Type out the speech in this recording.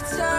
It's time.